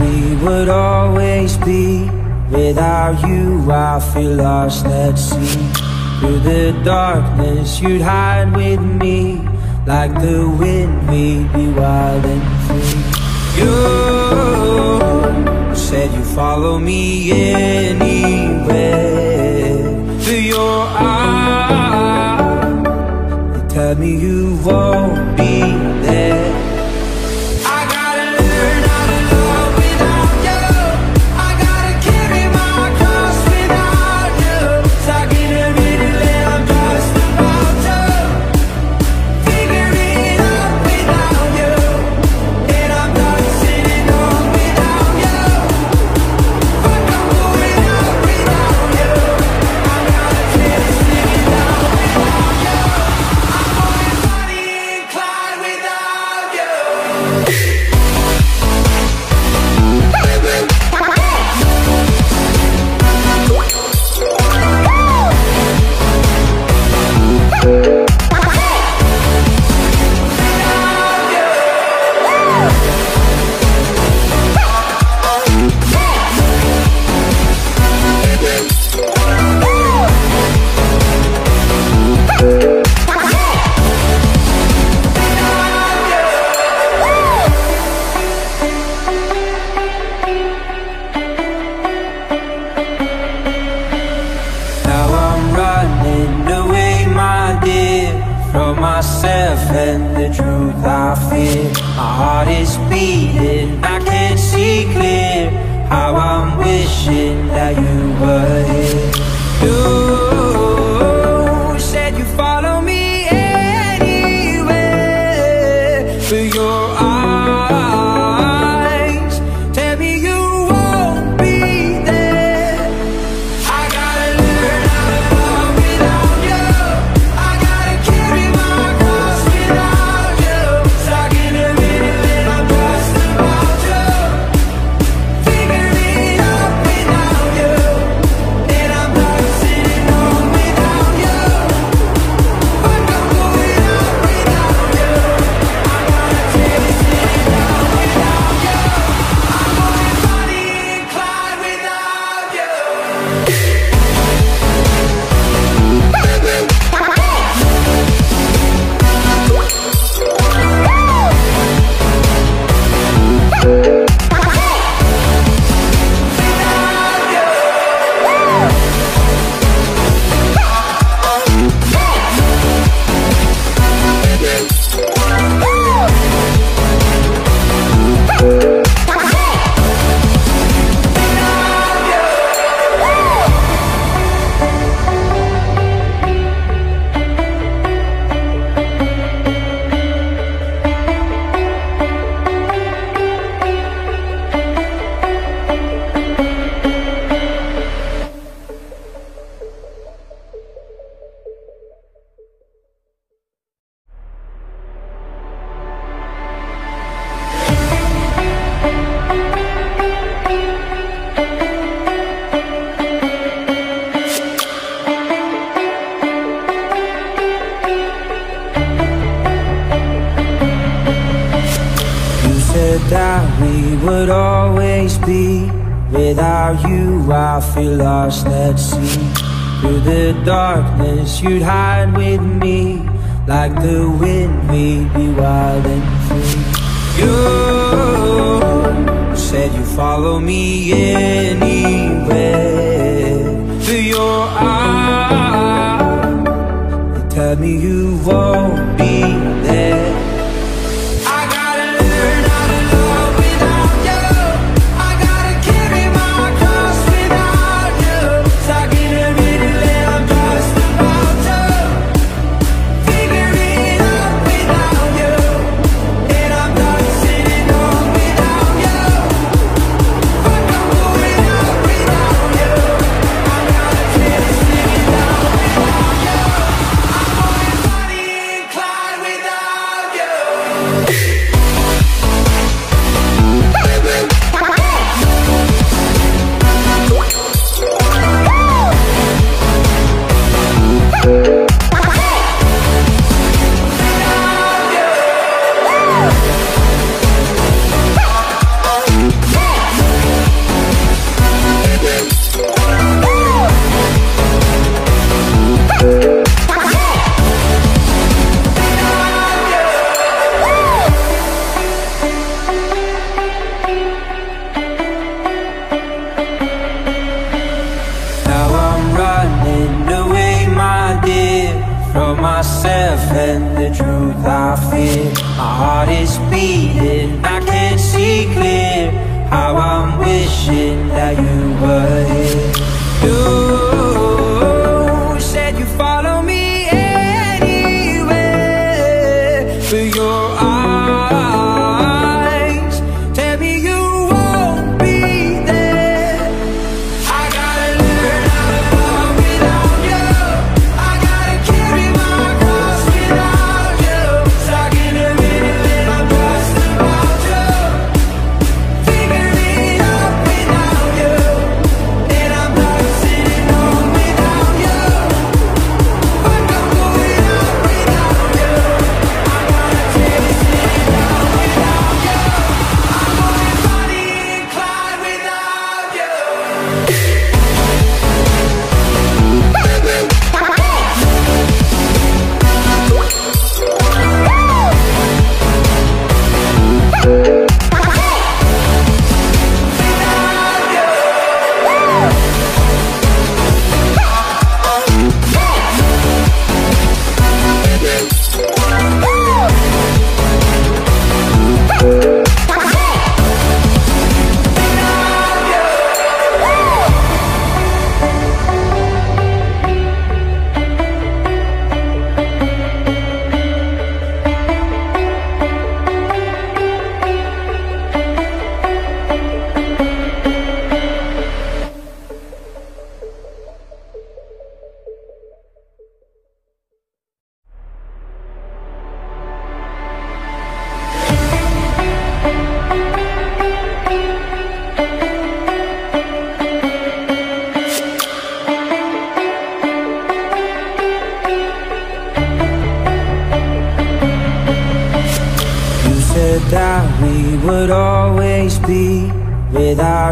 we would always be. Without you I feel lost, at sea. see. Through the darkness you'd hide with me. Like the wind we'd be wild and free. You said you follow me anywhere. Through your eyes you tell me you won't be myself and the truth I fear. My heart is beating, I can't see clear How I'm wishing that you were here. feel lost at sea Through the darkness you'd hide with me Like the wind we'd be wild and free. You said you'd follow me anywhere. Through your eyes You tell me you won't be myself and the truth I fear. My heart is beating, I can't see clear How I'm wishing that you were here.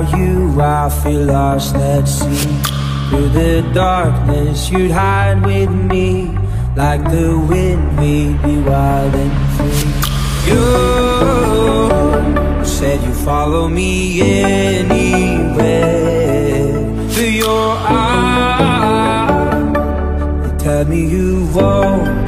without you I feel lost. At sea Through the darkness you'd hide with me Like the wind we'd be wild and free. You said you follow me anywhere. Through your eyes You tell me you won't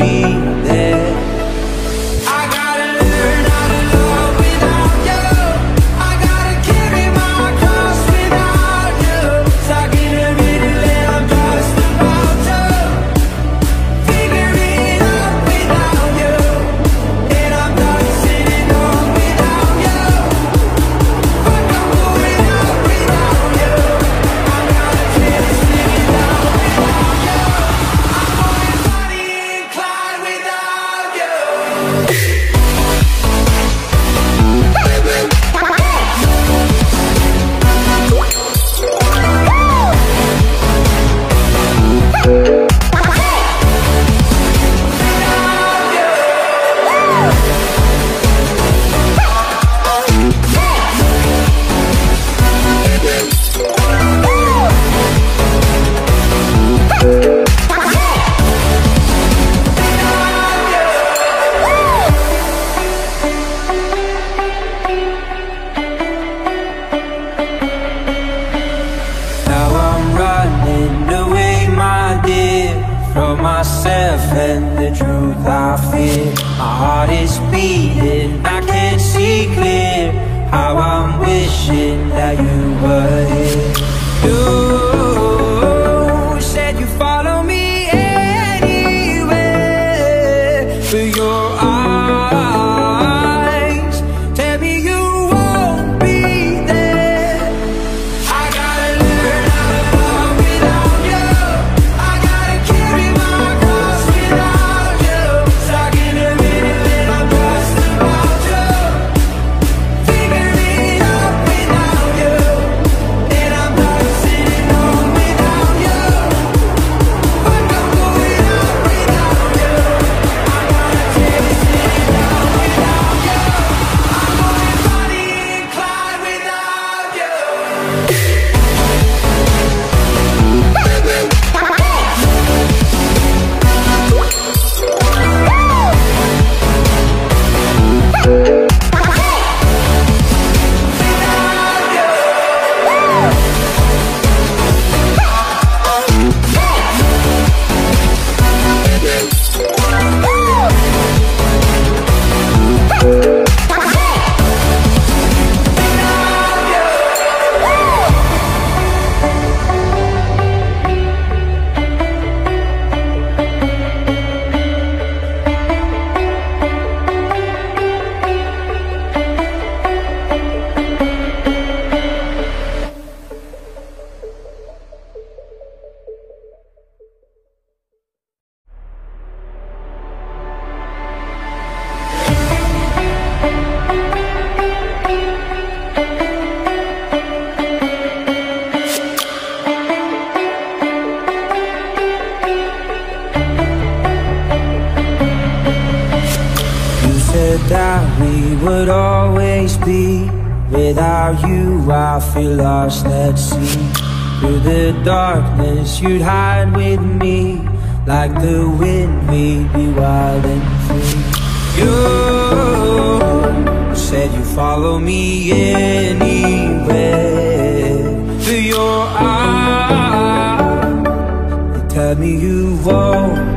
the truth I fear. My heart is beating, I can't see clear How I'm wishing that you were here. I feel lost at sea Through the darkness you'd hide with me Like the wind we'd be wild and free. You said you'd follow me anywhere. Through your eyes You tell me you won't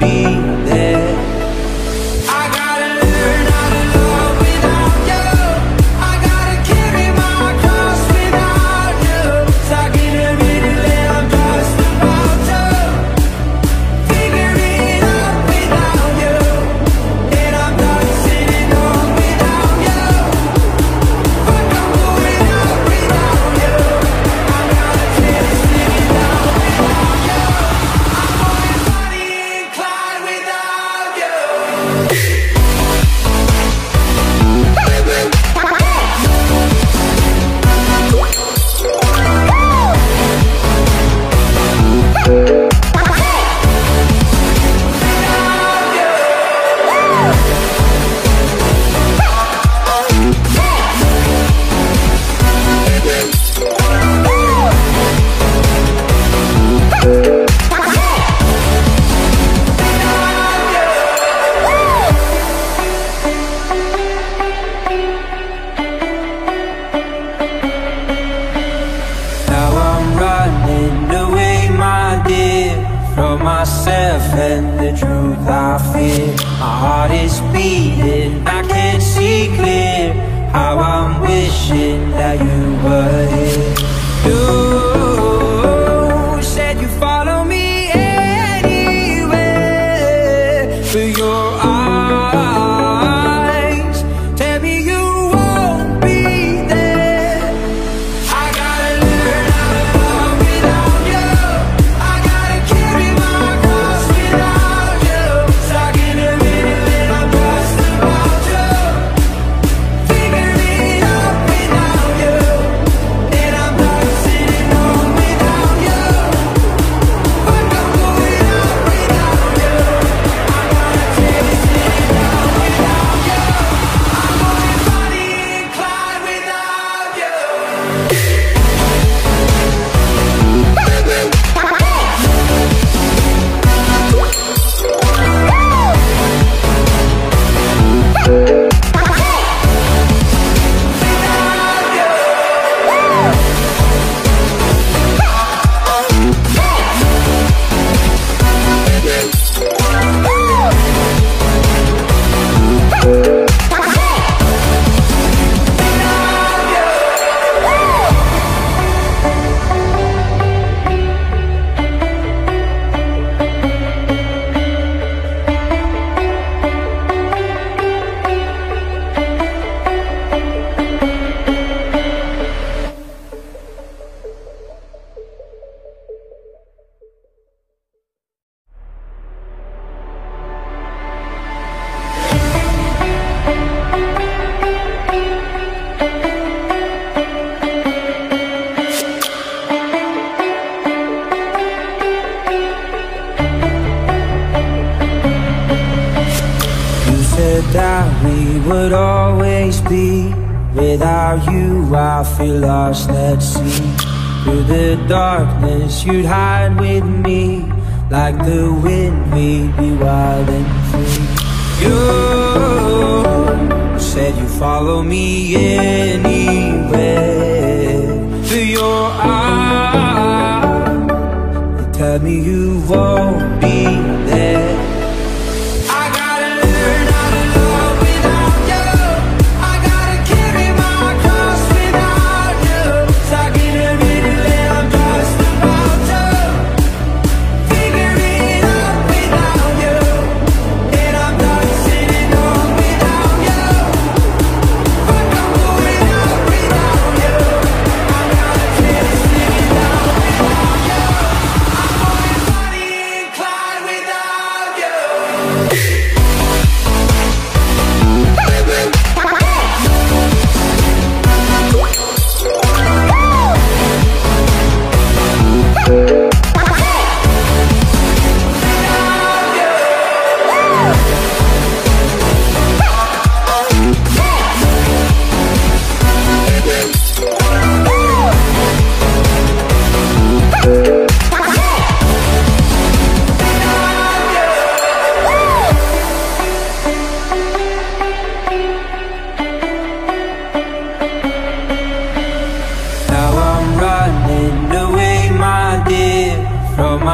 and the truth I fear. My heart is beating, I can't see clear. How I'm wishing that you were here. Would always be. Without you I feel lost. At sea Through the darkness you'd hide with me. Like the wind we'd be wild and free. You said you follow me anywhere. Through your eyes tell me you won't be there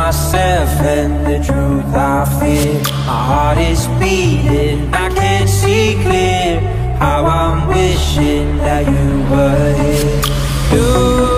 myself and the truth I fear. My heart is beating, I can't see clear How I'm wishing that you were here. You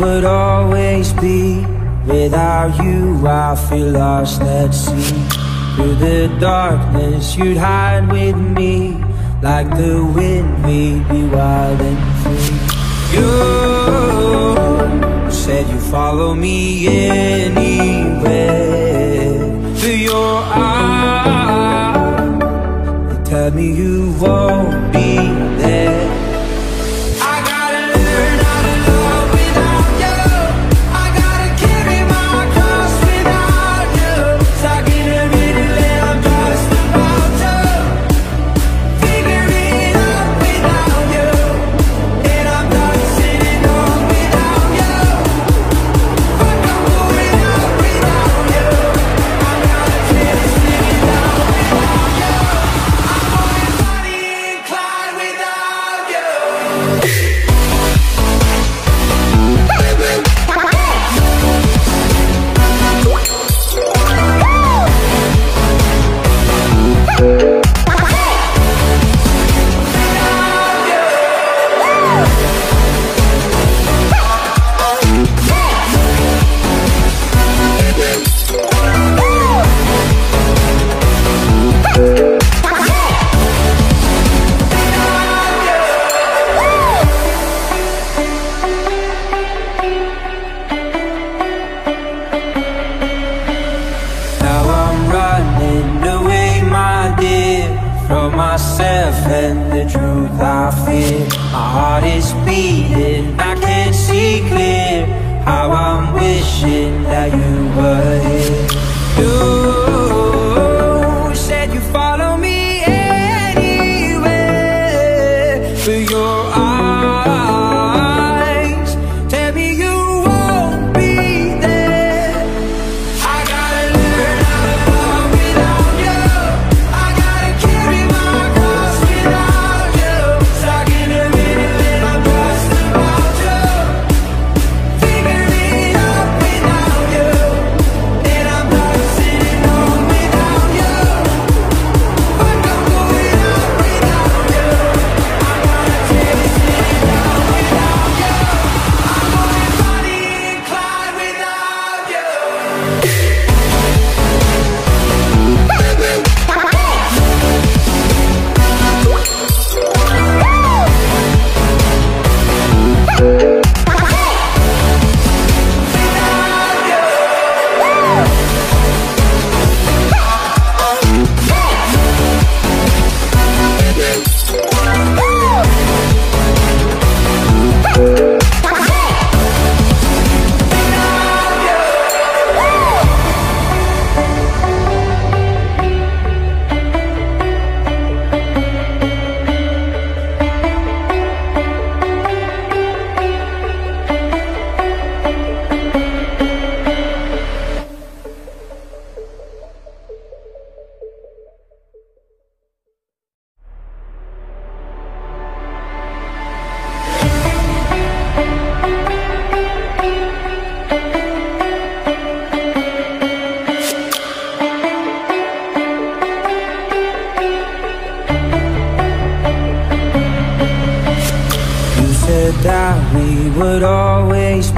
would always be. Without you I feel lost. At sea Through the darkness you'd hide with me. Like the wind we'd be wild and free. You said you follow me anywhere. Through your eyes tell me you won't be myself and the truth I fear. My heart is beating, I can't see clear How I'm wishing that you were here.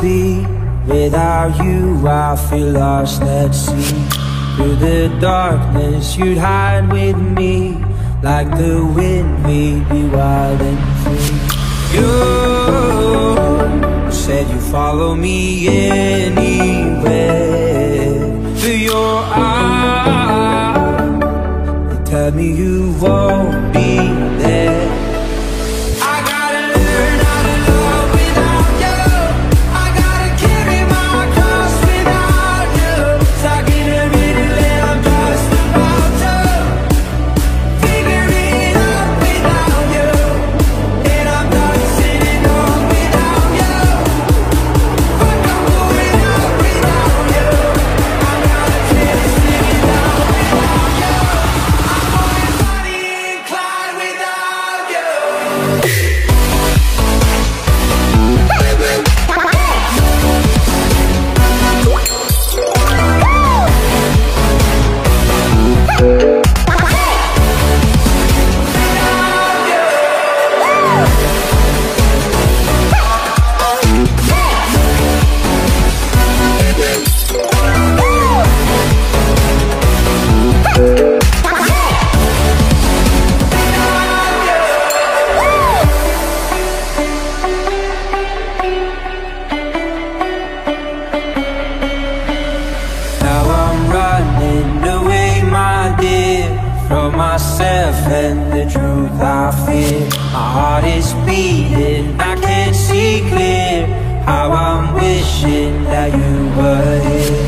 Be. Without you, I feel lost at sea. Through the darkness, you'd hide with me. Like the wind, we'd be wild and free. You said you'd follow me anywhere. Through your eyes, you tell me you won't be there. Myself and the truth I fear. My heart is beating, I can't see clear. How I'm wishing that you were here.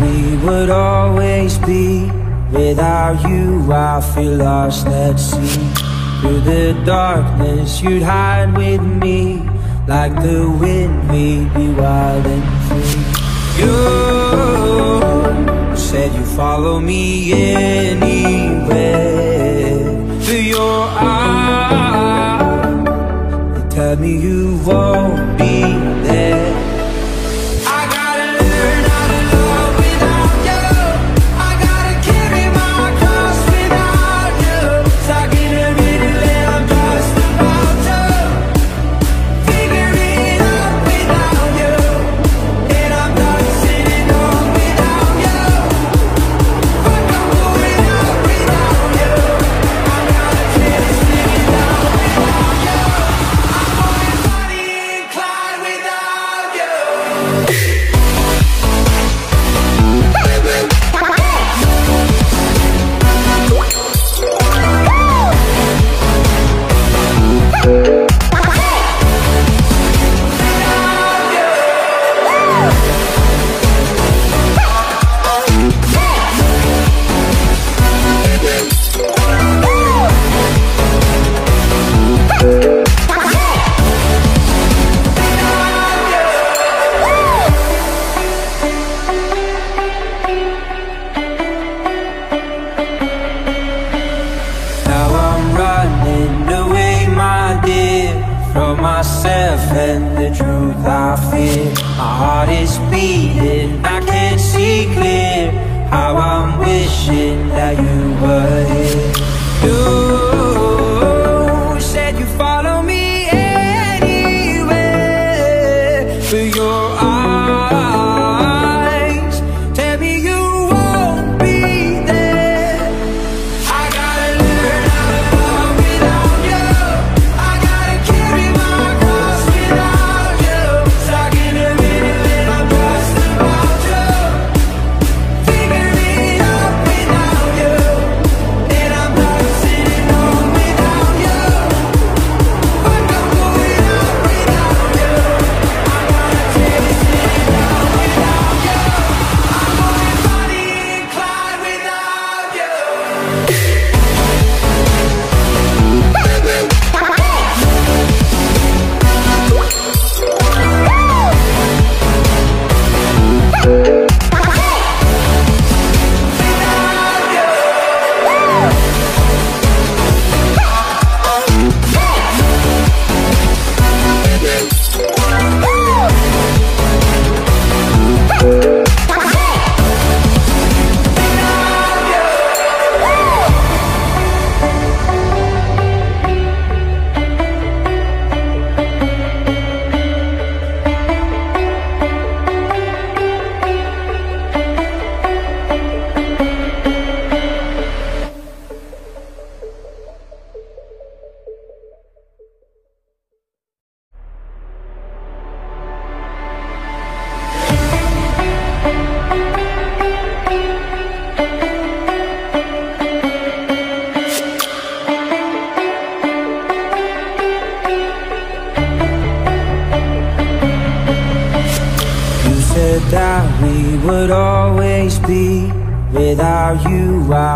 We would always be. Without you, I feel lost at sea. Through the darkness, you'd hide with me. Like the wind, we'd be wild and free. You said you follow me anywhere. Through your eyes, you tell me you won't be myself and the truth I fear. My heart is beating, I can't see clear How I'm wishing that you were here. You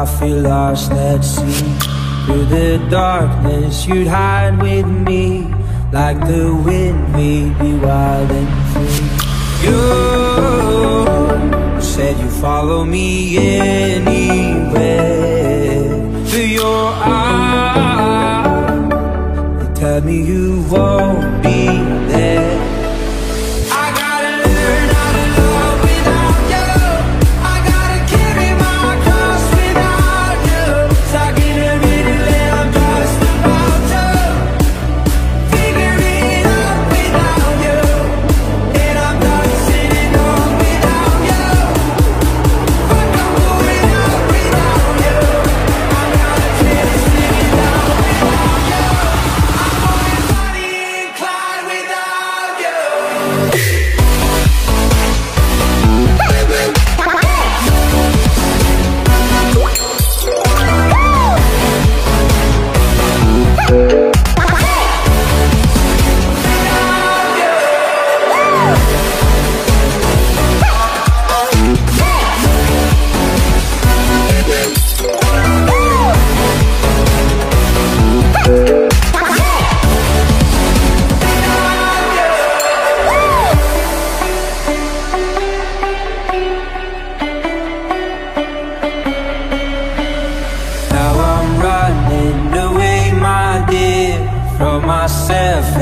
I feel lost at sea Through the darkness you'd hide with me Like the wind we'd be wild and free. You said you follow me anywhere. Through your eyes tell me you won't be there.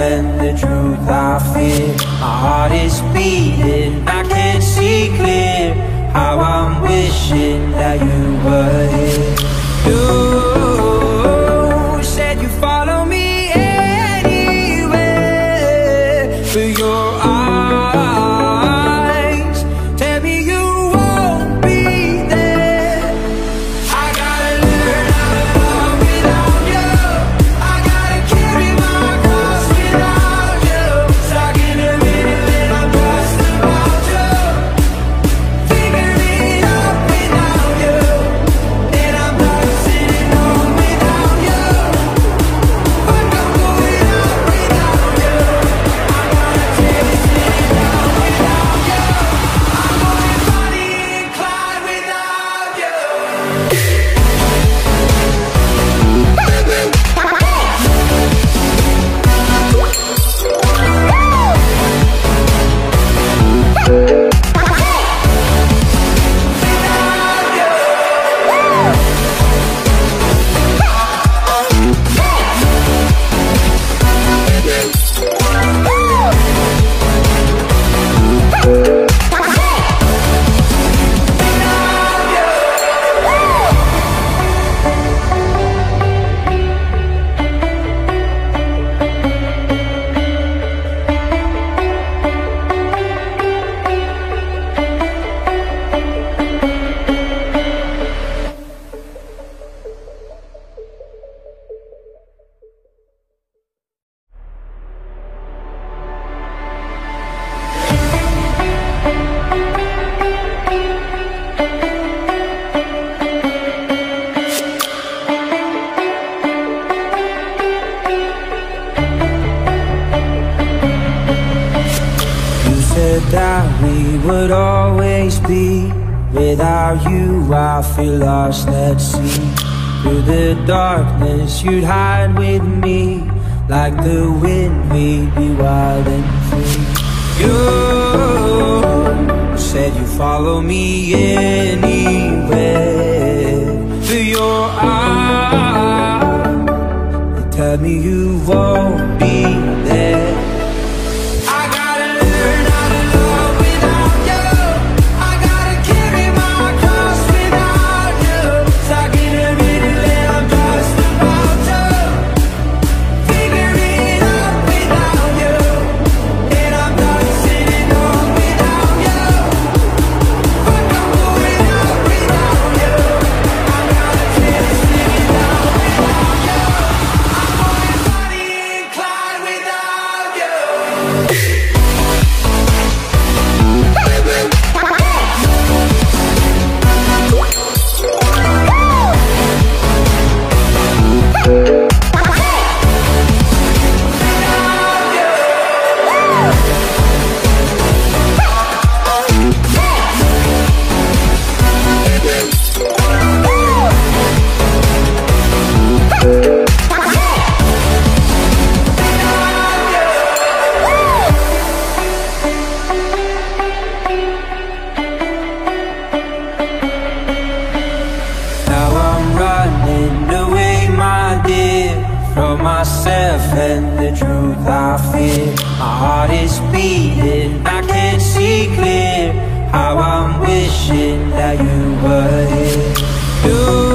And the truth I fear. My heart is beating, I can't see clear How I'm wishing that you were here. feel lost at sea Through the darkness you'd hide with me Like the wind we'd be wild and free. You said you'd follow me anywhere. Through your eyes you tell me you won't be there. and the truth I fear. My heart is beating, I can't see clear How I'm wishing that you were here.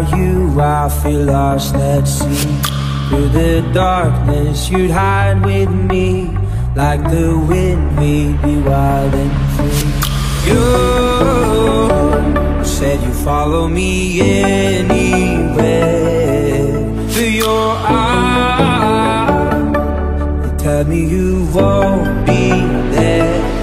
without you I feel lost. At sea Through the darkness you'd hide with me Like the wind we'd be wild and free. You said you'd follow me anywhere. Through your eyes They tell me you won't be there.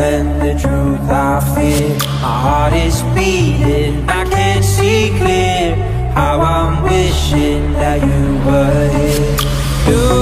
defend the truth I fear. My heart is beating, I can't see clear How I'm wishing that you were here.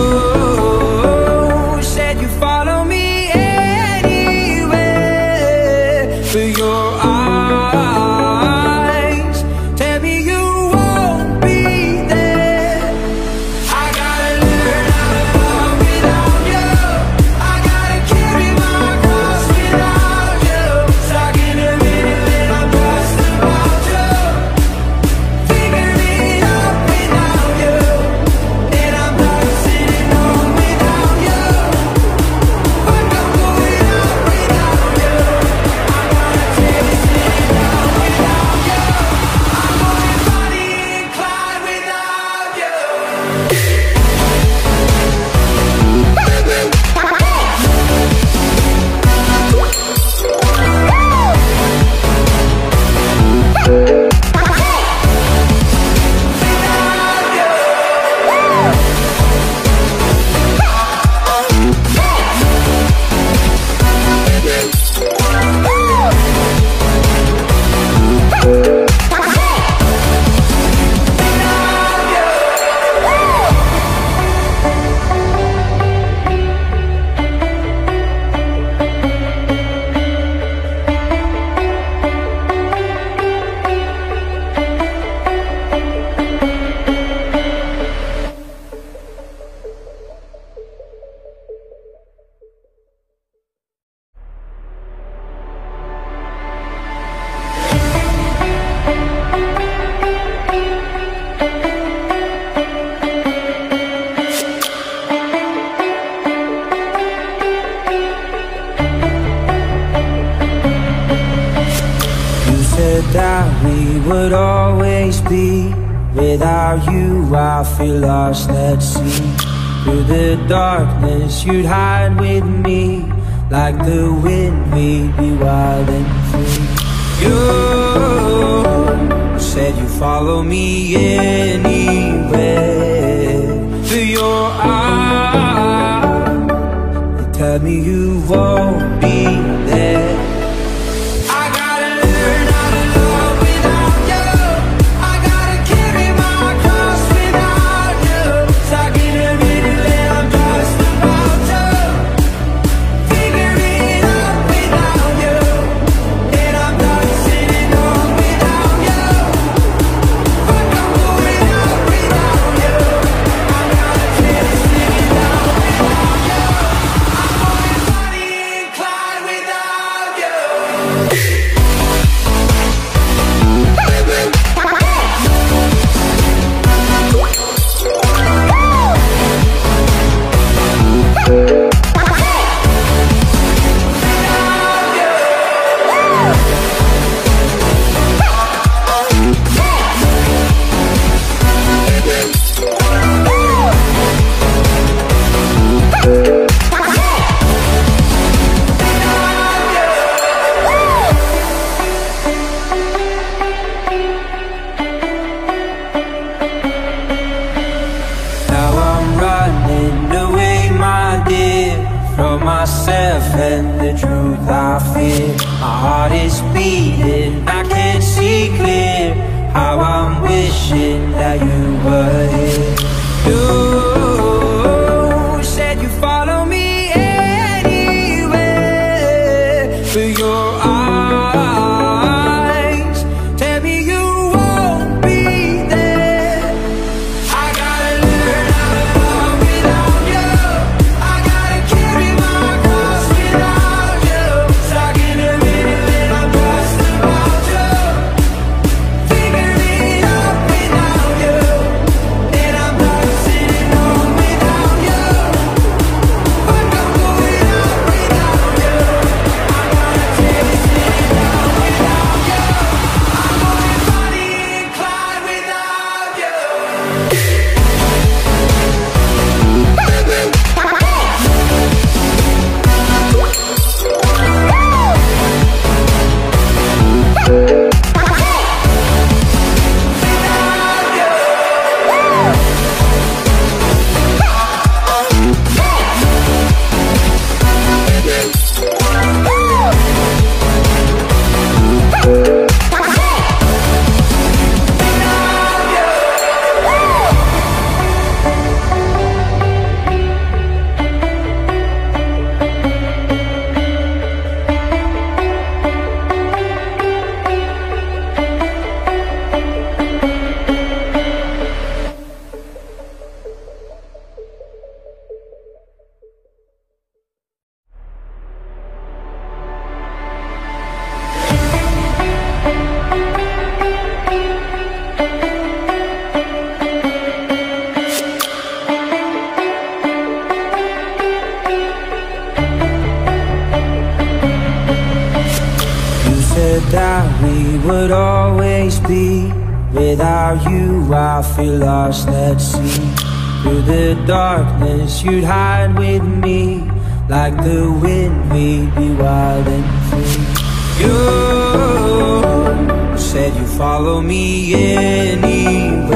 would always be. Without you I feel lost. At sea Through the darkness you'd hide with me. Like the wind we'd be wild and free. You said you follow me anywhere. Through your eyes you tell me you won't be there. heart is beating. I can't see clear How I'm wishing that you were would always be. Without you I feel lost. At sea Through the darkness you'd hide with me. Like the wind we'd be wild and free. You said you'd follow me anywhere.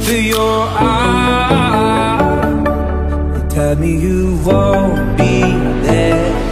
Through your eyes tell me you won't be there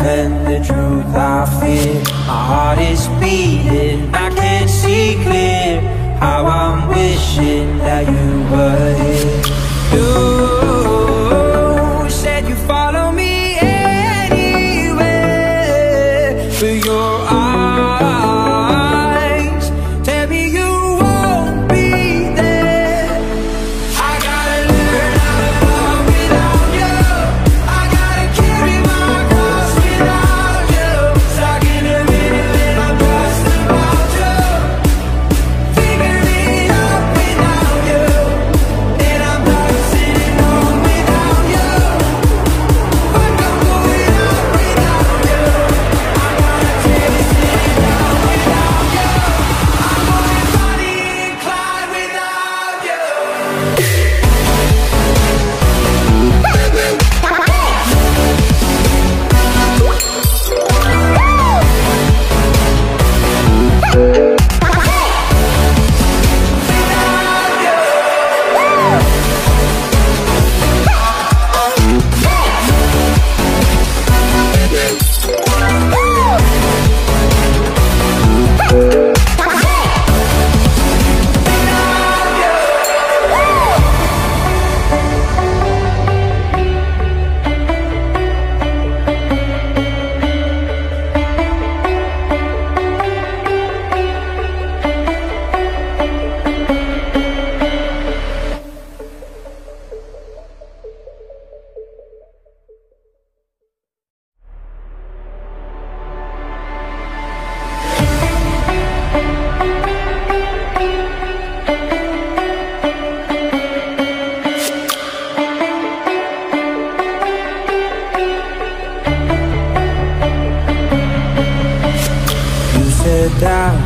and the truth I fear. My heart is beating, I can't see clear. How I'm wishing that you were here.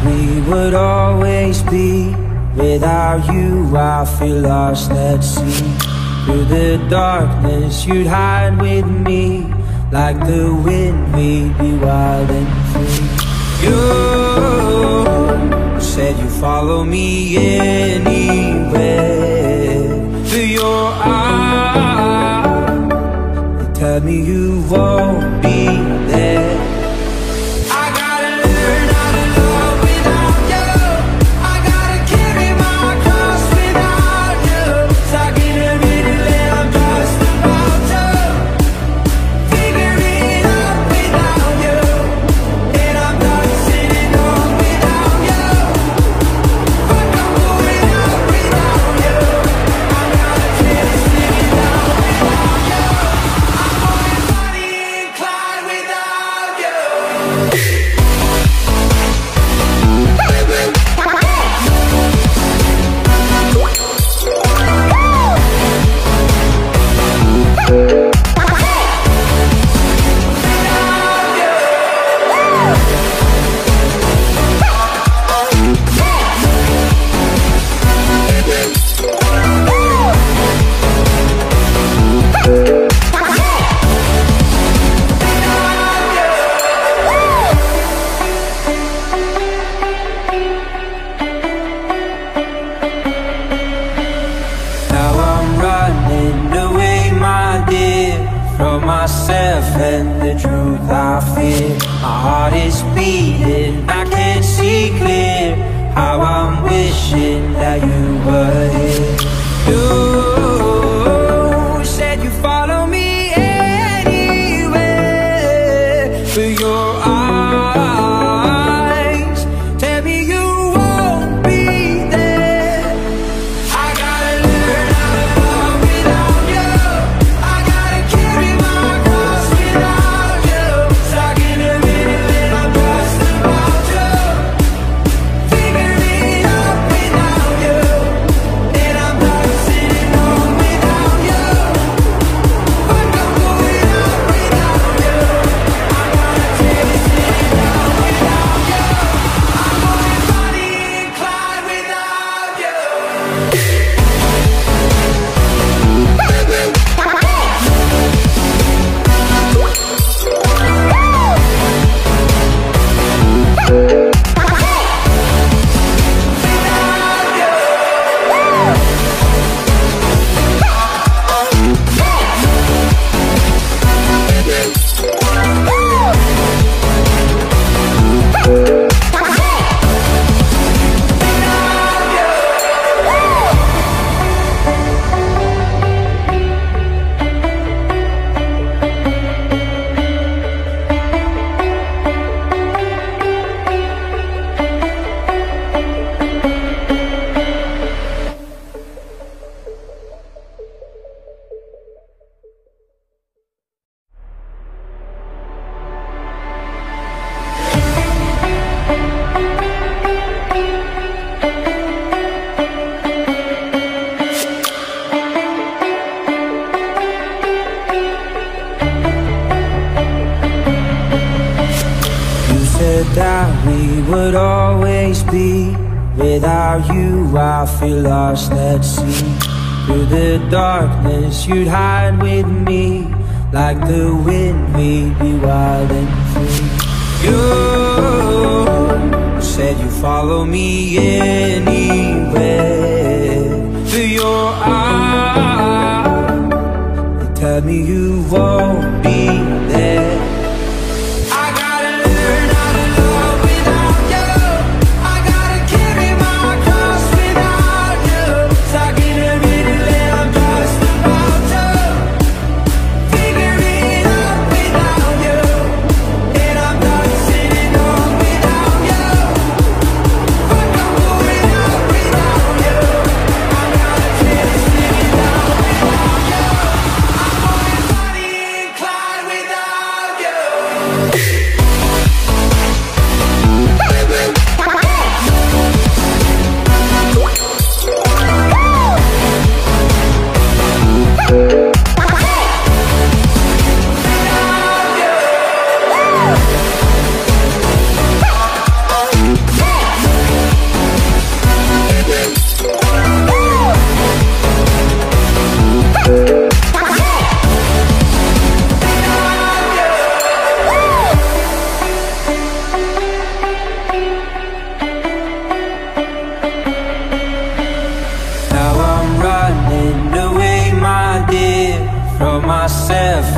We would always be. Without you I feel lost. At sea Through the darkness you'd hide with me. Like the wind we'd be wild and free. You said you follow me anywhere. Through your eyes You tell me you won't myself and the truth I fear. My heart is beating, I can't see clear How I'm wishing that you were here. You feel lost at sea Through the darkness you'd hide with me Like the wind we'd be wild and free. You said you follow me anywhere. Through your eyes They tell me you won't be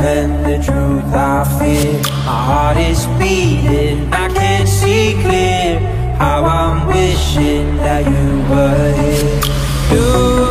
And the truth I fear. My heart is beating, I can't see clear How I'm wishing that you were here. You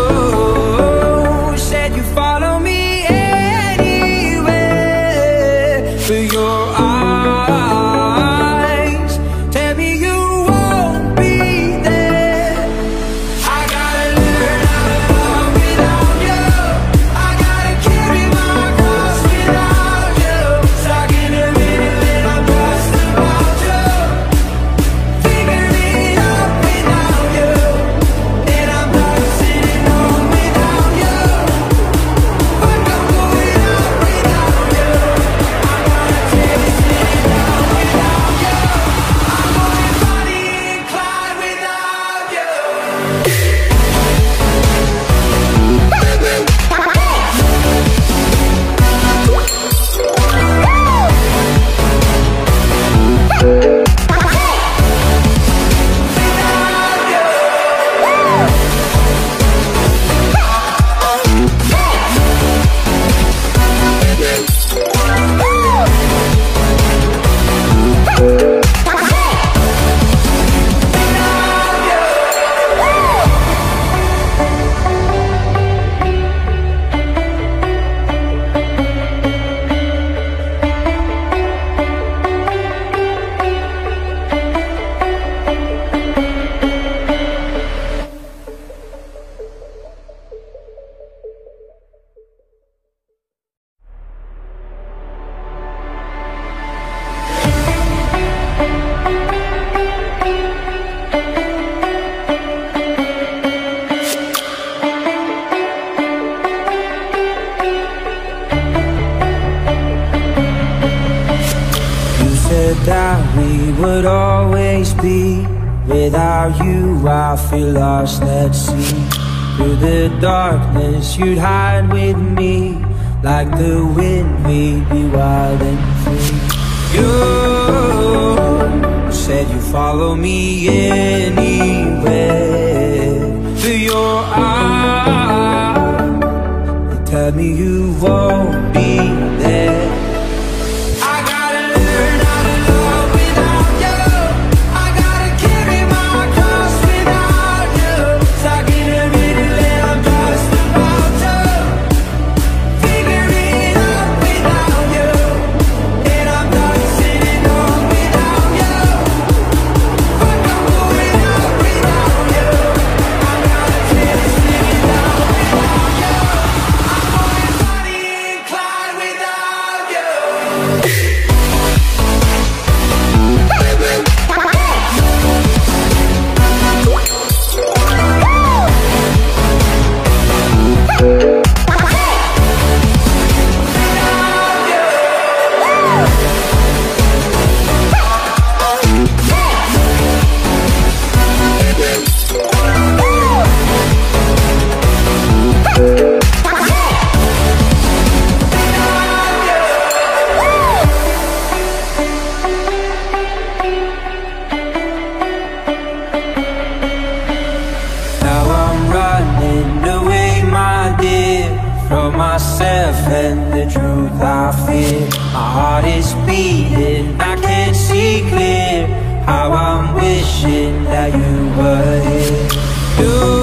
I feel lost at sea Through the darkness you'd hide with me Like the wind we'd be wild and free. You said you'd follow me anywhere. Through your eyes You tell me you won't and the truth I fear. My heart is beating, I can't see clear How I'm wishing that you were here.